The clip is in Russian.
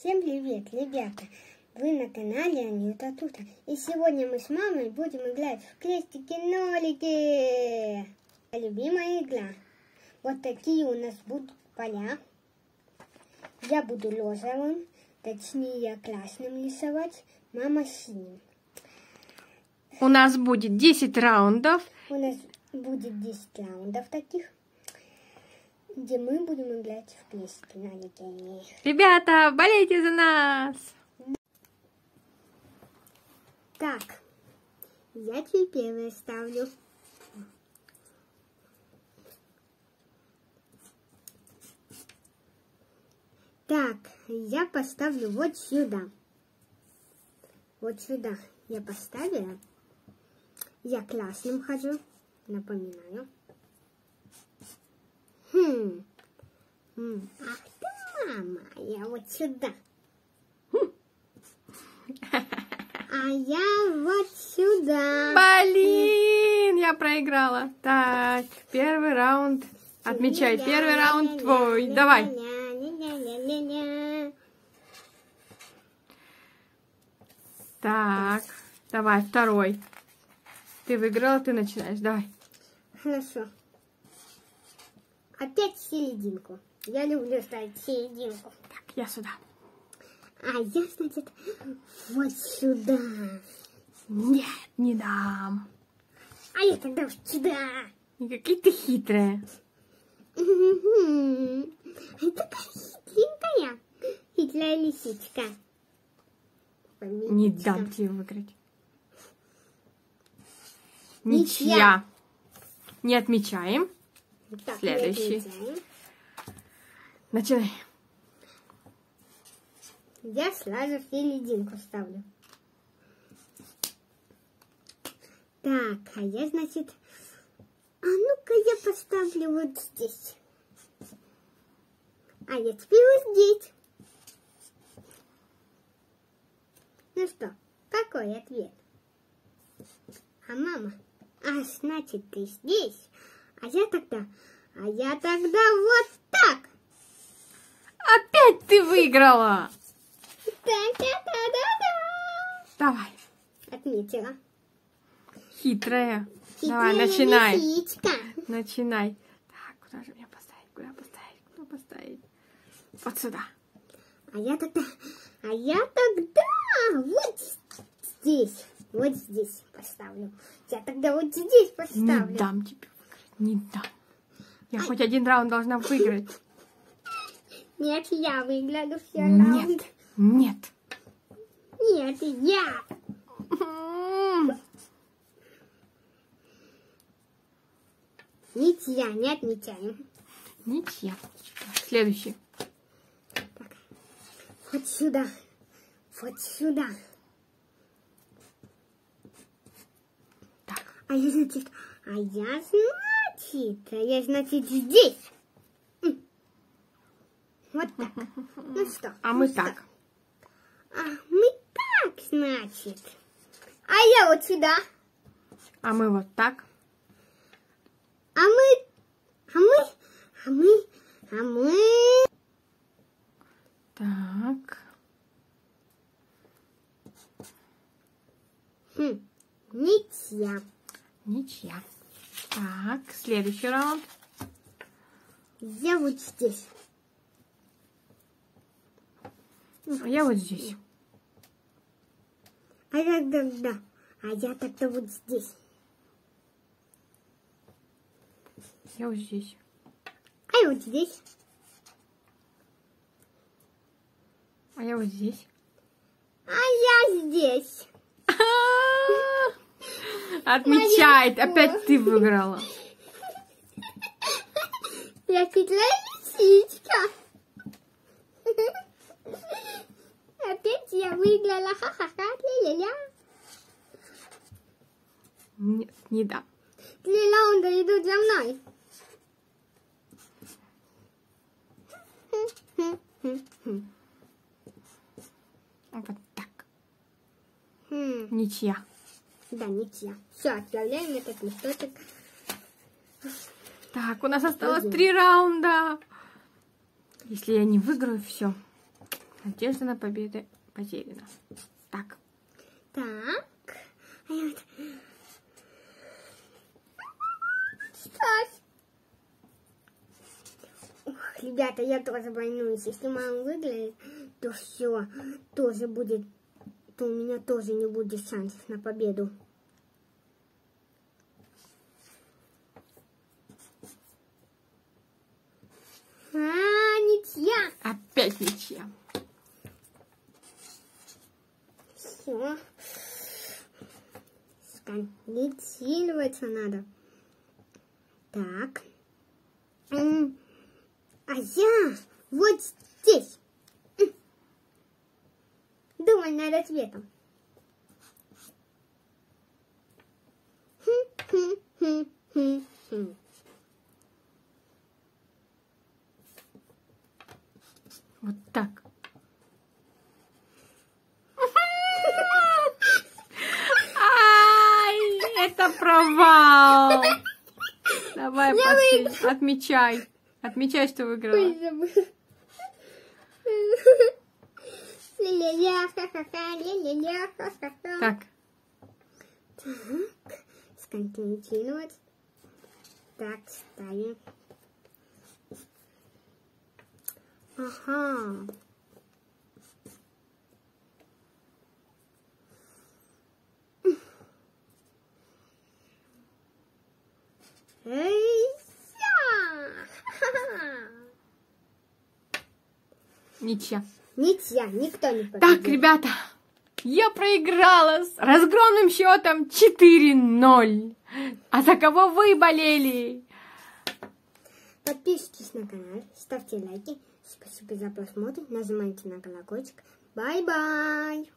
Всем привет, ребята! Вы на канале Анюта Тута. И сегодня мы с мамой будем играть в крестики-нолики. Любимая игра. Вот такие у нас будут поля. Я буду розовым, точнее красным рисовать, мама синим. У нас будет 10 раундов. У нас будет 10 раундов таких, где мы будем играть в крестики-нолики. Ребята, болейте за нас! Так, я тебе первое ставлю. Так, я поставлю вот сюда. Вот сюда я поставила. Я красным хожу, напоминаю. Хм. М, Ах ты, мама, я вот сюда. А я вот сюда. Блин, я проиграла. Так, первый раунд. Отмечай, первый раунд твой. Давай. Так, давай, второй. Ты выиграла, ты начинаешь. Давай. Хорошо. Опять серединку. Я люблю ставить серединку. Так, я сюда. А я, значит, вот сюда. Нет, не дам. А я тогда сюда. Какие ты хитрые. Мгм. Такая хитренькая. Хитрая лисичка. Не дам тебе выиграть. Ничья. Ничья. Не отмечаем. Так, Следующий. Начинай. Я сразу в серединку ставлю. Так, а я, значит... А ну-ка я поставлю вот здесь. А я теперь вот здесь. Ну что, какой ответ? А мама? А значит ты здесь. А я тогда... А я тогда вот так. Опять ты выиграла. Давай. Отметила. Хитрая. Давай, Хитрая начинай. лисичка. Начинай. Так, куда же мне поставить? Куда поставить? Куда поставить? Вот сюда. А я тогда, а я тогда вот здесь, вот здесь поставлю. Я тогда вот здесь Не поставлю. дам тебе. Не дам. Я хоть один раунд должна выиграть. Нет, я выиграю все Нет. раунды. Нет. Нет, я. М. Ничья, не отмечаем. Ничья. Следующий. Вот сюда, вот сюда. Так. А я, значит, а я, значит, я, значит, здесь. Вот так. Ну что? А ну мы что? так. А, мы так, значит. А я вот сюда. А мы вот так. А мы... А мы... А мы... А мы... Так. Хм. Ничья. Следующий раунд. Я вот здесь. А я вот здесь. А я тогда... А я тогда вот здесь. Я вот здесь. А я вот здесь. А я вот здесь. А я здесь. Отмечай. Моя Опять ты выиграла. Я хитрая лисичка. Опять я выиграла. Ха-ха-ха. Ля-ля-ля. Нет, не дам. Три раунда идут за мной. Вот так. Хм, Ничья. Да, ничья. Все, отправляем этот листочек. Так, у нас осталось три раунда. Если я не выиграю, все. Надежда на победу потеряна. Так. Так. А. Ух, ребята, я тоже волнуюсь. Если мама выиграет, то все, тоже будет, то у меня тоже не будет шансов на победу. А, ничья. Опять ничья. Все. Сконцентрироваться надо. Так. А я вот здесь. Думай над ответом. Хм-хм-хм-хм-хм. Вот так. Ай, это провал. Давай, последний. Отмечай. Отмечай, что выиграла. Так, Так, сконтентировать. Так, ставим. Ага. Эй, ничья. Ничья, никто не победил. Так, ребята, я проиграла с разгромным счетом 4-0. А за кого вы болели? Подписывайтесь на канал, ставьте лайки. Спасибо за просмотр. Нажимайте на колокольчик. Bye-bye.